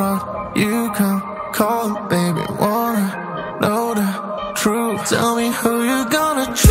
wrong, you come call, baby. Wanna know the truth? Tell me who you gonna trust.